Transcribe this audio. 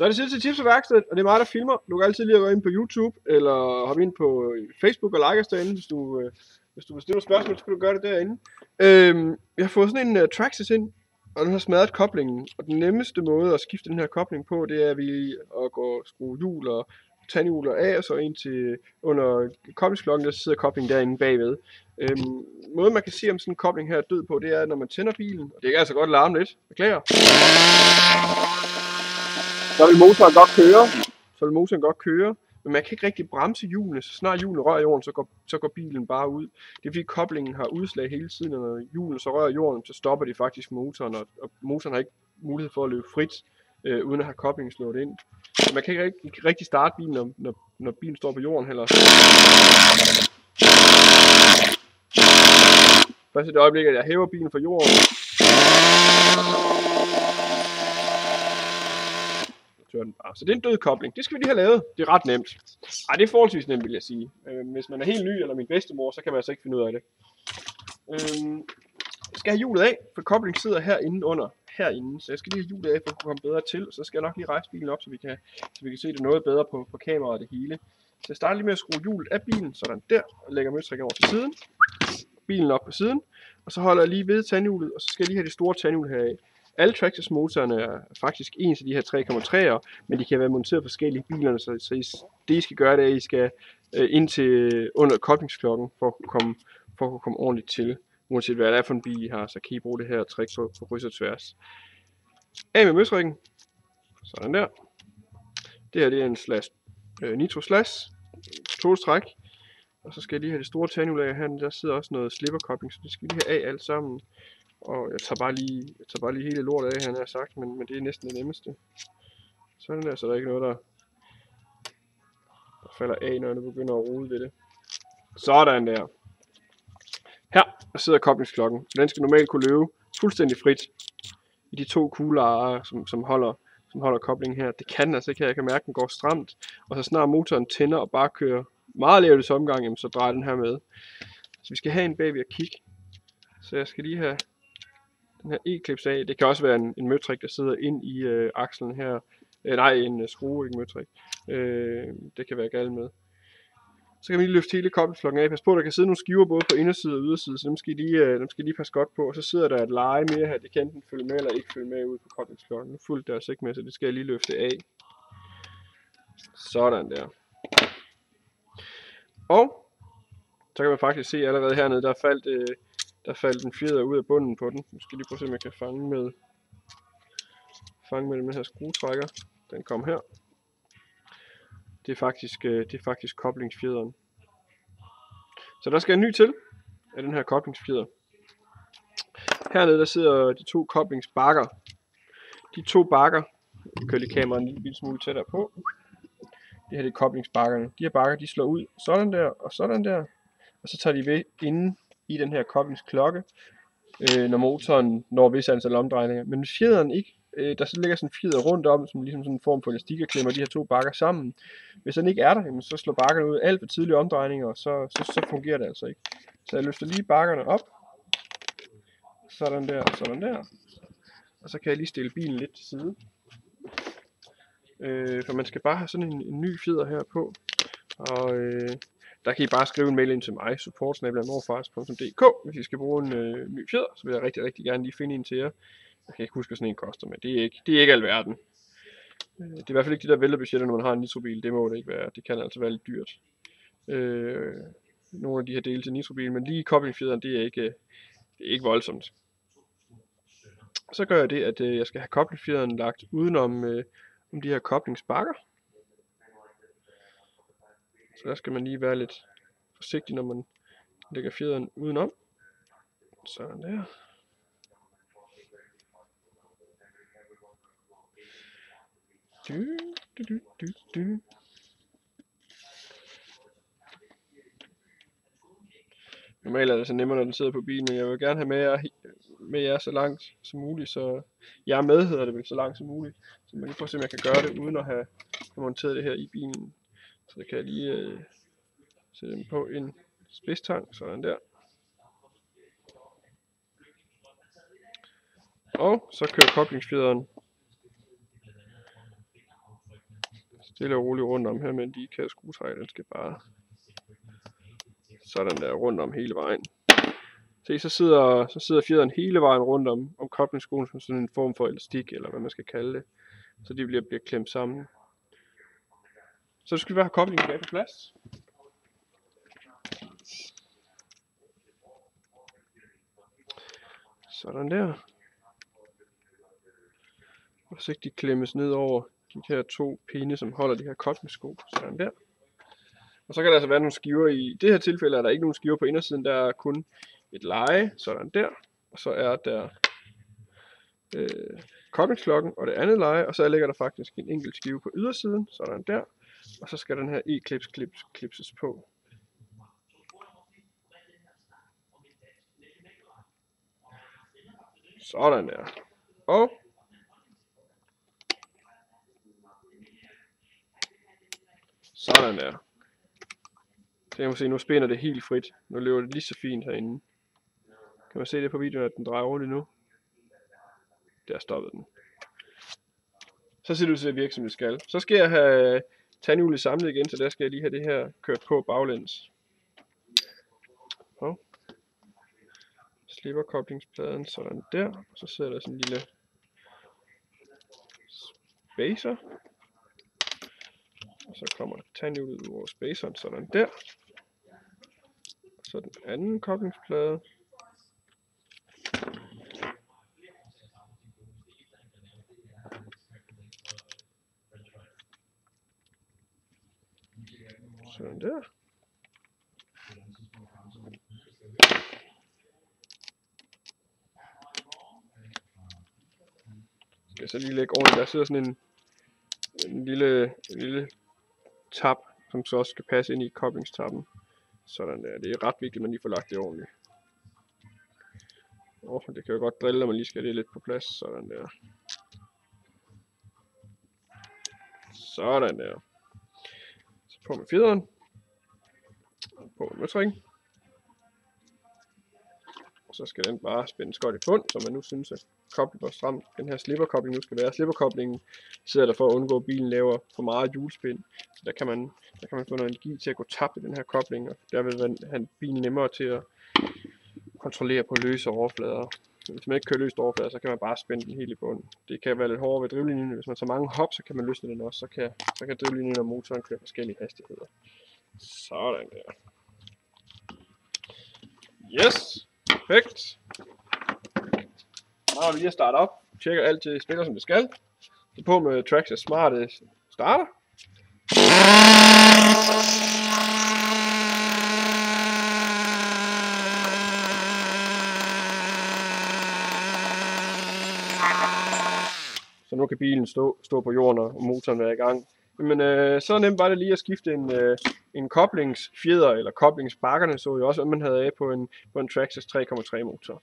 Så er det tid til tips og værksted, og det er mig, der filmer. Du kan altid lige gå ind på YouTube, eller hoppe ind på øh, Facebook og like os derinde, hvis du, øh, hvis du vil stille spørgsmål, så kan du gøre det derinde. Øhm, jeg har fået sådan en øh, uh, Traxxas ind, og den har smadret koblingen. Og den nemmeste måde at skifte den her kobling på, det er vi at gå skrue hjul og tandhjuler af, og så ind til under koblingsklokken, der sidder koblingen derinde bagved. Øhm, måden man kan se, om sådan en kobling her er død på, det er, når man tænder bilen. Og det kan altså godt larme lidt. Beklager. Så vil motoren godt køre. Så vil motoren godt køre. Men man kan ikke rigtig bremse hjulene, så snart hjulene rører jorden, så går, så går bilen bare ud. Det er fordi koblingen har udslag hele tiden, og når hjulene så rører jorden, så stopper de faktisk motoren, og, og motoren har ikke mulighed for at løbe frit, øh, uden at have koblingen slået ind. Så man kan ikke rigtig, rigtig starte bilen, når, når, når bilen står på jorden heller. Først i det øjeblik, at jeg hæver bilen fra jorden, kører den bare. Så det er en død kobling. Det skal vi lige have lavet. Det er ret nemt. Ej, det er forholdsvis nemt, vil jeg sige. Øh, hvis man er helt ny, eller min bedstemor, så kan man altså ikke finde ud af det. Øh, jeg skal have hjulet af, for koblingen sidder herinde under herinde, så jeg skal lige have hjulet af for at komme bedre til, så skal jeg nok lige rejse bilen op, så vi kan, så vi kan se det noget bedre på, på kameraet og det hele. Så jeg starter lige med at skrue hjulet af bilen, sådan der, og lægger møtrikken over til siden. Bilen op på siden, og så holder jeg lige ved tandhjulet, og så skal jeg lige have det store tandhjul heraf. Alle Traxxas motorerne er faktisk ens af de her 3,3'er, men de kan være monteret forskellige bilerne, så, så I, det I skal gøre, det er, at I skal øh, ind til under koblingsklokken for at komme, for at komme ordentligt til. Uanset hvad det er for en bil I har, så kan I bruge det her trick på, på kryds og tværs. Af med møsringen. Sådan der. Det her det er en slash, øh, nitro slash. Tolstræk. Og så skal jeg lige have det store tandhjul af her. Der sidder også noget slipperkobling, så det skal vi lige have af alt sammen. Og jeg tager bare lige, jeg tager bare lige hele lortet af, han har sagt, men, men det er næsten det nemmeste. Sådan der, så der er ikke noget, der, der falder af, når det begynder at rode ved det. Sådan der. Her sidder koblingsklokken. Den skal normalt kunne løbe fuldstændig frit i de to kugler, som, som holder som holder koblingen her. Det kan den altså ikke her. Jeg kan mærke, at den går stramt. Og så snart motoren tænder og bare kører meget lavt i omgang, så drejer den her med. Så vi skal have en baby at kigge. Så jeg skal lige have den her E-klips af. Det kan også være en, en møtrik, der sidder ind i øh, akslen her. Øh, nej, en øh, skrue, ikke møtrik. Øh, det kan være galt med. Så kan vi lige løfte hele kobbelflokken af. Pas på, der kan sidde nogle skiver både på inderside og yderside, så dem skal I lige, øh, dem skal I lige passe godt på. Og så sidder der et leje mere her. Det kan enten følge med eller ikke følge med ud på koblingsflokken. Nu fulgte der altså ikke med, så det skal jeg lige løfte af. Sådan der. Og så kan man faktisk se allerede hernede, der faldt øh, der faldt en fjeder ud af bunden på den. Nu skal jeg lige prøve at se, om jeg kan fange med, fange med den her skruetrækker. Den kom her. Det er faktisk, øh, det er faktisk koblingsfjederen. Så der skal en ny til af den her koblingsfjeder. Hernede der sidder de to koblingsbakker. De to bakker, jeg kører lige kameraet en lille smule tættere på. Det her det er koblingsbakkerne. De her bakker de slår ud sådan der og sådan der. Og så tager de ved inden i den her koblingsklokke, øh, når motoren når vis antal omdrejninger. Men hvis fjederen ikke, øh, der så ligger sådan en fjeder rundt om, som ligesom sådan en form for elastik og klemmer de her to bakker sammen. Hvis den ikke er der, jamen, så slår bakkerne ud alt for tidlige omdrejninger, og så, så, så fungerer det altså ikke. Så jeg løfter lige bakkerne op. Sådan der, og sådan der. Og så kan jeg lige stille bilen lidt til side. Øh, for man skal bare have sådan en, en ny fjeder her på. Og øh, der kan I bare skrive en mail ind til mig, support.morfars.dk, hvis I skal bruge en øh, ny fjeder, så vil jeg rigtig, rigtig gerne lige finde en til jer. Jeg kan ikke huske, hvad sådan en koster, men det er ikke, det er ikke alverden. Øh, det er i hvert fald ikke de der vælterbudgetter, når man har en nitrobil. Det må det ikke være. Det kan altså være lidt dyrt. Øh, nogle af de her dele til nitrobil, men lige koblingfjederen, det er ikke, øh, det er ikke voldsomt. Så gør jeg det, at øh, jeg skal have koblingfjederen lagt udenom øh, om de her koblingsbakker. Så der skal man lige være lidt forsigtig, når man lægger fjederen udenom. Sådan der. Du, du, du, du, du. Normalt er det så nemmere, når den sidder på bilen, men jeg vil gerne have med jer, med jer så langt som muligt, så jeg er med, hedder det vel, så langt som muligt. Så man kan prøve at se, om jeg kan gøre det, uden at have monteret det her i bilen. Så kan jeg lige øh, sætte dem på en spidstang, sådan der. Og så kører koblingsfjederen stille og roligt rundt om her, men de kan skruetrække, den skal bare sådan der rundt om hele vejen. Se, så sidder, så sidder fjederen hele vejen rundt om, om koblingsskoen som sådan en form for elastik, eller hvad man skal kalde det. Så de bliver, bliver klemt sammen. Så skal vi bare have koblingen tilbage på plads. Sådan der. Og så de klemmes ned over de her to pinde, som holder de her koblingssko. Sådan der. Og så kan der altså være nogle skiver i. I det her tilfælde er der ikke nogen skiver på indersiden, der er kun et leje, sådan der. Og så er der øh, koblingsklokken og det andet leje, og så ligger der faktisk en enkelt skive på ydersiden, sådan der. Og så skal den her e-clips klips, klipses på. Sådan der. Og sådan der. Så jeg må se, nu spænder det helt frit. Nu løber det lige så fint herinde. Kan man se det på videoen, at den drejer rundt nu? Der stoppede den. Så ser det ud til at virke, som det skal. Så skal jeg have tandhjulet samlet igen, så der skal jeg lige have det her kørt på baglæns. Og slipper koblingspladen sådan der, og så sidder der sådan en lille spacer. Og så kommer tandhjulet ud over spaceren sådan der. Så den anden koblingsplade. Sådan der. Skal jeg så lige lægge ordentligt. Der sidder sådan en, en lille, en lille tab, som så også skal passe ind i koblingstappen. Sådan der. Det er ret vigtigt, at man lige får lagt det ordentligt. Åh, det kan jo godt drille, når man lige skal det lidt på plads. Sådan der. Sådan der. På med fjederen. På med møtringen. Og så skal den bare spændes godt i bund, så man nu synes, at koble, hvor stram den her slipperkobling nu skal være. Slipperkoblingen sidder der for at undgå, at bilen laver for meget hjulspind. Så der kan man, der kan man få noget energi til at gå tabt i den her kobling, og der vil han bilen nemmere til at kontrollere på løse overflader. Hvis man ikke kører løst overflader, så kan man bare spænde den helt i bunden. Det kan være lidt hårdere ved drivlinjen. Hvis man tager mange hop, så kan man løsne den også. Så kan, så kan drivlinjen og motoren køre forskellige hastigheder. Sådan der. Yes! Perfekt. Nu har vi lige at starte op. Tjekker alt til spiller som det skal. Så på med Traxxas smarte starter. Så nu kan bilen stå, stå på jorden og motoren være i gang. Men øh, så nemt var det lige at skifte en, øh, en koblingsfjeder eller koblingsbakkerne, så jo også, at man havde af på en, på en Traxxas 3,3 motor.